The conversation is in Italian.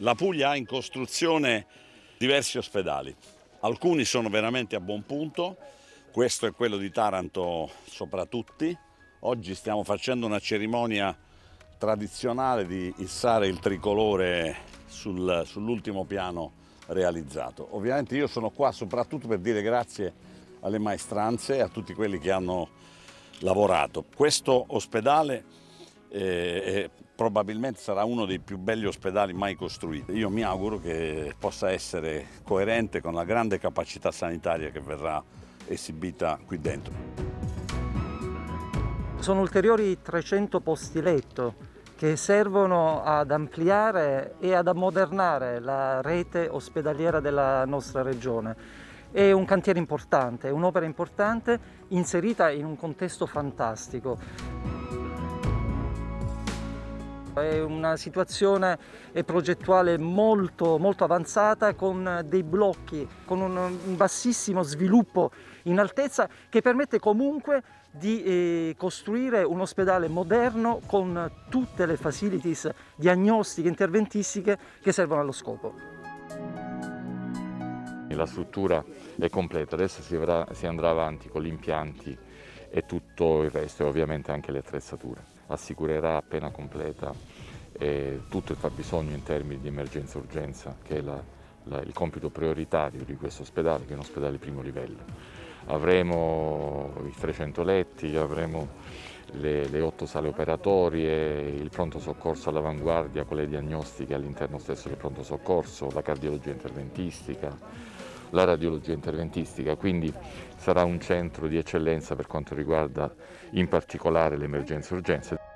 La Puglia ha in costruzione diversi ospedali, alcuni sono veramente a buon punto, questo è quello di Taranto sopra tutti. Oggi stiamo facendo una cerimonia tradizionale di issare il tricolore sul, sull'ultimo piano realizzato. Ovviamente io sono qua soprattutto per dire grazie alle maestranze e a tutti quelli che hanno lavorato. Questo ospedale eh, probabilmente sarà uno dei più belli ospedali mai costruiti. Io mi auguro che possa essere coerente con la grande capacità sanitaria che verrà esibita qui dentro. Sono ulteriori 300 posti letto che servono ad ampliare e ad ammodernare la rete ospedaliera della nostra regione. È un cantiere importante, un'opera importante inserita in un contesto fantastico. È una situazione progettuale molto, molto avanzata con dei blocchi, con un bassissimo sviluppo in altezza che permette comunque di eh, costruire un ospedale moderno con tutte le facilities diagnostiche interventistiche che servono allo scopo. La struttura è completa, adesso si, avrà, si andrà avanti con gli impianti e tutto il resto e ovviamente anche le attrezzature. Assicurerà appena completa eh, tutto il fabbisogno in termini di emergenza-urgenza che è la, la, il compito prioritario di questo ospedale che è un ospedale di primo livello avremo i 300 letti, avremo le, le 8 sale operatorie, il pronto soccorso all'avanguardia con le diagnostiche all'interno stesso del pronto soccorso, la cardiologia interventistica, la radiologia interventistica, quindi sarà un centro di eccellenza per quanto riguarda in particolare le emergenze urgenze.